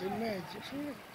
Cây 是